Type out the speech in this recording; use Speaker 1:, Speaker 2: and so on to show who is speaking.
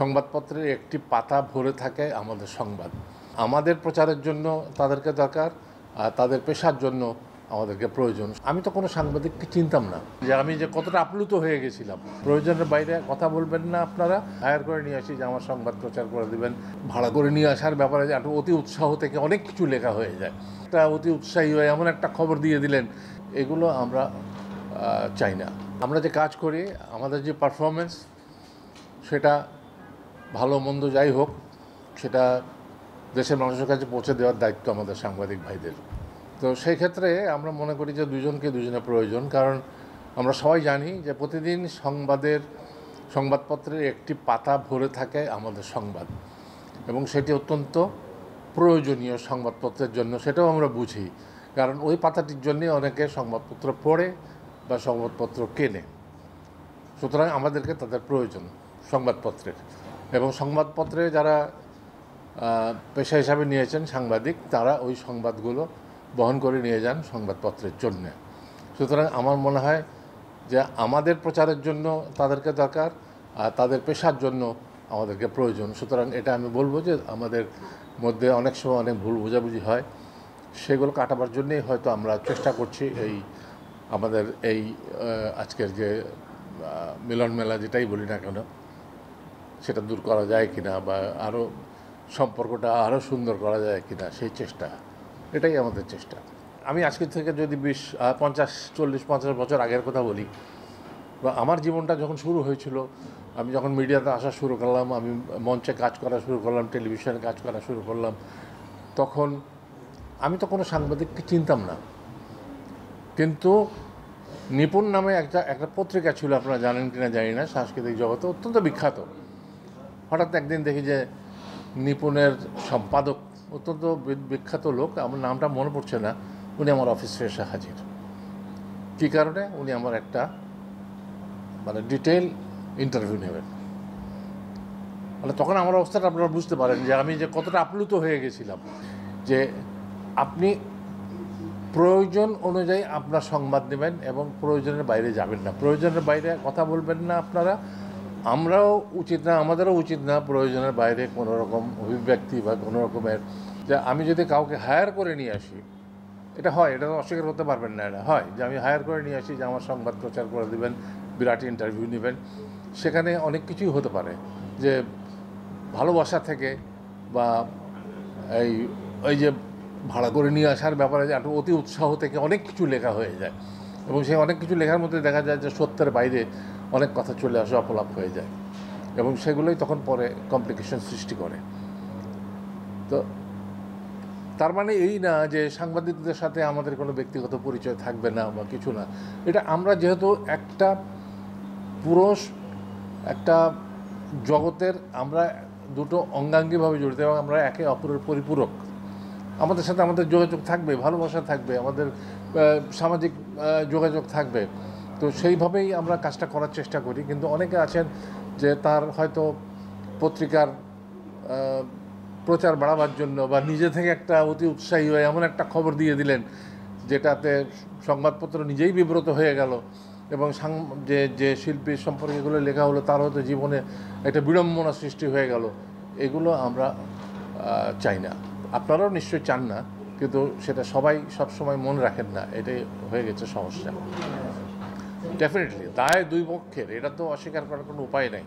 Speaker 1: সংবাদপত্রের একটি পাতা ভরে থাকে আমাদের সংবাদ। আমাদের প্রচারের জন্য তাদেরকে দরকার, আর তাদের পেশার জন্য আমাদেরকে প্রয়োজন। আমি তো কোনো সাংবাদিককে চিনতাম না যে আমি যে কতটা আপ্লুত হয়ে গেছিলাম। প্রয়োজনের বাইরে কথা বলবেন না আপনারা। হায়ার করে নিয়ে আসি যে আমার সংবাদ প্রচার করে দেবেন। ভাড়া করে নিয়ে আসার ব্যাপারে যে অতি উৎসাহ থেকে অনেক কিছু লেখা হয়ে যায়। একটা অতি উৎসাহী হয়ে এমন একটা খবর দিয়ে দিলেন। এগুলো আমরা চাই না। আমরা যে কাজ করি, আমাদের যে পারফরমেন্স সেটা ভালো মন্দ যাই হোক, সেটা দেশের মানুষের কাছে পৌঁছে দেওয়ার দায়িত্ব আমাদের সাংবাদিক ভাইদের। তো সেই ক্ষেত্রে আমরা মনে করি যে দুজনকে দুজনে প্রয়োজন, কারণ আমরা সবাই জানি যে প্রতিদিন সংবাদের, সংবাদপত্রের একটি পাতা ভরে থাকে আমাদের সংবাদ, এবং সেটি অত্যন্ত প্রয়োজনীয় সংবাদপত্রের জন্য, সেটাও আমরা বুঝি। কারণ ওই পাতাটির জন্যে অনেকে সংবাদপত্র পড়ে বা সংবাদপত্র কেনে। সুতরাং আমাদেরকে তাদের প্রয়োজন সংবাদপত্রের। এবং সংবাদপত্রে যারা পেশা হিসাবে নিয়েছেন সাংবাদিক, তারা ওই সংবাদগুলো বহন করে নিয়ে যান সংবাদপত্রের জন্য। সুতরাং আমার মনে হয় যে আমাদের প্রচারের জন্য তাদেরকে দরকার, আর তাদের পেশার জন্য আমাদেরকে প্রয়োজন। সুতরাং এটা আমি বলব যে আমাদের মধ্যে অনেক সময় অনেক ভুল বোঝাবুঝি হয়। সেগুলো কাটাবার জন্যেই হয়তো আমরা চেষ্টা করছি এই আমাদের এই আজকের যে মিলন মেলা যেটাই বলি না কেন সেটা দূর করা যায় কিনা বা আরও সম্পর্কটা আরও সুন্দর করা যায় কিনা, সেই চেষ্টা, এটাই আমাদের চেষ্টা। আমি আজকে থেকে যদি বিশ পঞ্চাশ, চল্লিশ, পঞ্চাশ বছর আগের কথা বলি, বা আমার জীবনটা যখন শুরু হয়েছিল, আমি যখন মিডিয়াতে আসা শুরু করলাম, আমি মঞ্চে কাজ করা শুরু করলাম, টেলিভিশনে কাজ করা শুরু করলাম, তখন আমি তো কোনো সাংবাদিককে চিনতাম না। কিন্তু নিপুণ নামে একটা একটা পত্রিকা ছিল, আপনারা জানেন কিনা জানি না, সাংস্কৃতিক জগতে অত্যন্ত বিখ্যাত। হঠাৎ একদিন দেখি যে নিপুণের সম্পাদক, অত্যন্ত বিখ্যাত লোক, আমার নামটা মনে পড়ছে না, উনি আমার অফিসে এসে হাজির। কী কারণে? উনি আমার একটা মানে ডিটেল ইন্টারভিউ নেবেন। মানে তখন আমার অবস্থাটা আপনারা বুঝতে পারেন যে আমি যে কতটা আপ্লুত হয়ে গেছিলাম, যে আপনি প্রয়োজন অনুযায়ী আপনার সংবাদ নেবেন এবং প্রয়োজনের বাইরে যাবেন না। প্রয়োজনের বাইরে কথা বলবেন না আপনারা আমরাও উচিত না, আমাদেরও উচিত না প্রয়োজনের বাইরে কোনো রকম অভিব্যক্তি বা কোনো রকমের যে আমি যদি কাউকে হায়ার করে নিয়ে আসি, এটা হয়, এটা অস্বীকার করতে পারবেন না এটা হয়, যে আমি হায়ার করে নিয়ে আসি, যে আমার সংবাদ প্রচার করে দেবেন, বিরাট ইন্টারভিউ নেবেন, সেখানে অনেক কিছুই হতে পারে। যে ভালোবাসা থেকে বা এই ওই যে ভাড়া করে নিয়ে আসার ব্যাপারে যে একটা অতি উৎসাহ থেকে অনেক কিছু লেখা হয়ে যায়। এবং সেই অনেক কিছু লেখার মধ্যে দেখা যায় যে সত্যের বাইরে অনেক কথা চলে আসে, অপলাপ হয়ে যায়। এবং সেগুলোই তখন পরে কমপ্লিকেশন সৃষ্টি করে। তো তার মানে এই না যে সাংবাদিকদের সাথে আমাদের কোনো ব্যক্তিগত পরিচয় থাকবে না বা কিছু না। এটা আমরা যেহেতু একটা পুরুষ, একটা জগতের আমরা দুটো অঙ্গাঙ্গিভাবে জড়িত এবং আমরা একে অপরের পরিপূরক। আমাদের সাথে আমাদের যোগাযোগ থাকবে, ভালোবাসা থাকবে, আমাদের সামাজিক যোগাযোগ থাকবে। তো সেইভাবেই আমরা কাজটা করার চেষ্টা করি। কিন্তু অনেকে আছেন যে তার হয়তো পত্রিকার প্রচার বাড়াবার জন্য বা নিজে থেকে একটা অতি উৎসাহী হয়ে এমন একটা খবর দিয়ে দিলেন যেটাতে সংবাদপত্র নিজেই বিব্রত হয়ে গেল এবং যে যে শিল্পীর সম্পর্কে এগুলো লেখা হলো তার হয়তো জীবনে একটা বিড়ম্বনা সৃষ্টি হয়ে গেল। এগুলো আমরা চাই না। আপনারাও নিশ্চয়ই চান না, কিন্তু সেটা সবাই সবসময় মনে রাখেন না। এটাই হয়ে গেছে সমস্যা। ডেফিনেটলি দায় দুই পক্ষের। এটা তো অস্বীকার করার কোনো উপায় নেই।